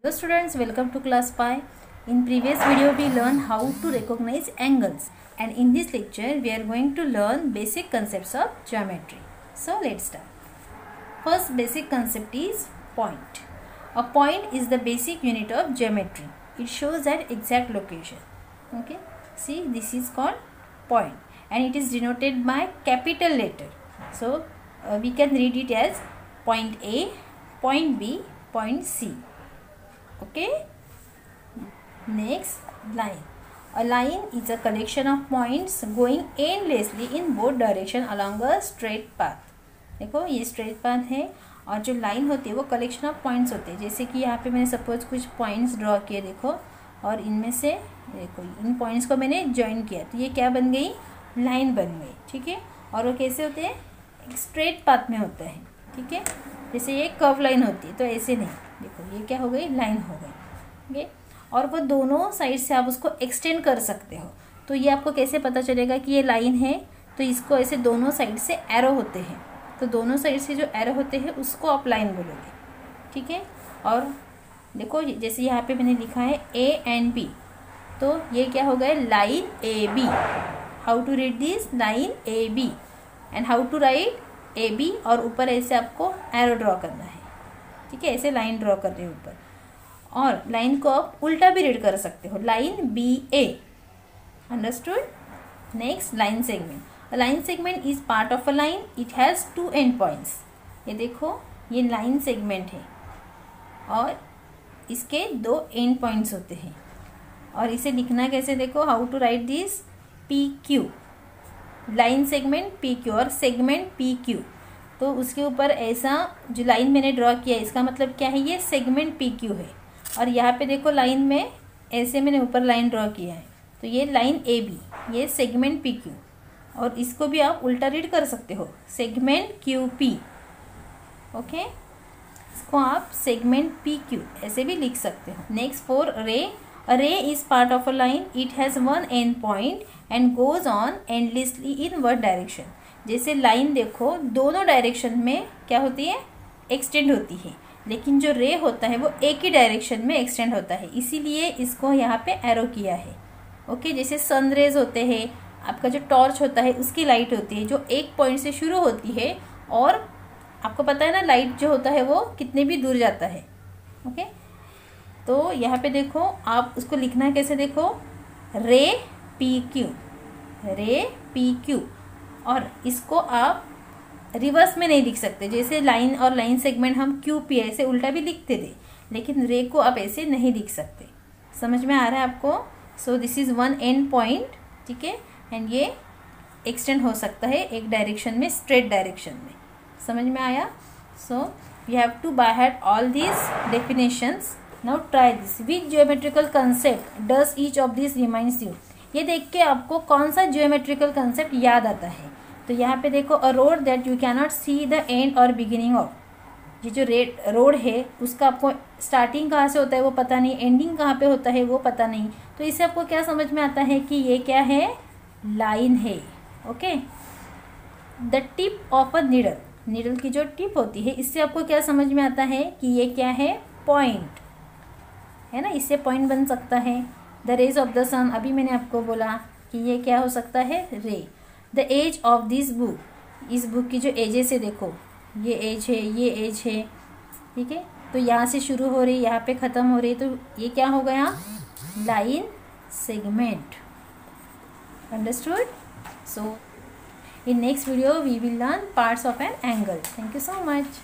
Hello students, welcome to class 5. In previous video we learned how to recognize angles and in this lecture we are going to learn basic concepts of geometry. So let's start. First basic concept is point. A point is the basic unit of geometry. It shows an exact location. Okay. See this is called point and it is denoted by capital letter. So uh, we can read it as point A, point B, point C okay? Next, line. A line is a collection of points going endlessly in both direction along a straight path. देखो, ये straight path है और जो line होती है वो collection of points होते हैं। जैसे कि यहाँ पे मैंने सपोज़ कुछ पॉइंट्स ड्रॉ किए, देखो, और इनमें से, देखो, इन पॉइंट्स को मैंने ज्वाइन किया। तो ये क्या बन गई? लाइन बन गई, ठीक है? और वो कैसे होते हैं? स्ट्रेट पाथ में होता है, ठीक है? जैसे ये कर्व लाइन होती है तो ऐसे नहीं। देखो ये क्या हो गई? लाइन हो गई। ओके और वो दोनों साइड से आप उसको एक्सटेंड कर सकते हो। तो ये आपको कैसे पता चलेगा कि ये लाइन है? तो इसको ऐसे दोनों साइड से एरो होते हैं। तो दोनों साइड से जो एरो होते हैं, उसको आप लाइन बोलोगे। ठीक है? और देखो, जैसे यहाँ पे मैंने लिखा है ए एंड बी तो ये क्या हो गया? Line A B how to read this line A B and how to write A B और ऊपर ऐसे आपको एरो ड्रॉ करना है। ठीक है, ऐसे लाइन ड्रॉ कर रहे हो ऊपर। और लाइन को आप उल्टा भी रीड कर सकते हो। Line B A understood next line segment line segment is part of a line it has two end points ये देखो, ये लाइन सेगमेंट है। और इसके दो एंड पॉइंट्स होते हैं। और इसे लिखना कैसे देखो? How to write this P Q line segment P Q और सेगमेंट पी क्यू तो उसके ऊपर ऐसा जो लाइन मैंने ड्रॉ किया इसका मतलब क्या है, ये सेगमेंट पी क्यू है। और यहाँ पे देखो लाइन में ऐसे मैंने ऊपर लाइन ड्रॉ किया है। तो ये लाइन ए बी ये सेगमेंट पी क्यू और इसको भी आप उल्टा रीड कर सकते हो। सेगमेंट क्यू पी ओके इसको आप सेगमेंट पी क्यू ऐसे भी लिख सकते हो। Next for ray A is part of a line it has one one point and goes on endlessly in one direction. जैसे लाइन देखो, दोनों डायरेक्शन में क्या होती है? एक्सटेंड होती है। लेकिन जो रे होता है, वो एक ही डायरेक्शन में एक्सटेंड होता है। इसीलिए इसको यहाँ पे एरो किया है। ओके जैसे सन रेज होते हैं, आपका जो टॉर्च होता है, उसकी लाइट होती है, जो एक पॉइंट से शुरू होती है, और आपको पता है ना लाइट जो होता है, वो कितने भी दूर जाता है। ओके तो यहाँ पे देखो, आप उसको लिखना कैसे देखो? Ray P Q ray P Q और इसको आप रिवर्स में नहीं लिख सकते। जैसे लाइन और लाइन सेगमेंट हम क्यू पी ऐसे उल्टा भी लिखते थे, लेकिन रे को आप ऐसे नहीं लिख सकते। समझ में आ रहा है आपको? So this is one end point ठीक है? एंड ये एक्सटेंड हो सकता है एक डायरेक्शन में स्ट्रेट डायरेक्शन में। समझ में आया? So you have to by heart all these definitions now try this which geometrical concept does each of this reminds you ये देख के आपको कौन सा जियोमेट्रिकल कंसेप्ट याद आता है? तो यहाँ पे देखो a road that you cannot see the end और बिगिनिंग ऑफ़ ये जो रेड रोड है, उसका आपको स्टार्टिंग कहाँ से होता है वो पता नहीं एंडिंग कहाँ पे होता है वो पता नहीं। तो इससे आपको क्या समझ में आता है कि ये क्या है? लाइन है okay the tip of a needle needle की जो टिप होती है, इससे आपको क्या समझ में आता है कि ये क्या है? पॉइंट है ना? इससे पॉइंट बन सकता है। The rays of the sun अभी मैंने आपको बोला कि ये क्या हो सकता है? Ray the edge of this book इस बुक की जो एजेस है, देखो। ये एज है, ये एज है, ठीक है? तो यहाँ से शुरू हो रही, यहाँ पे ख़त्म हो रही तो ये क्या हो गया line segment understood so in next video we will learn parts of an angle thank you so much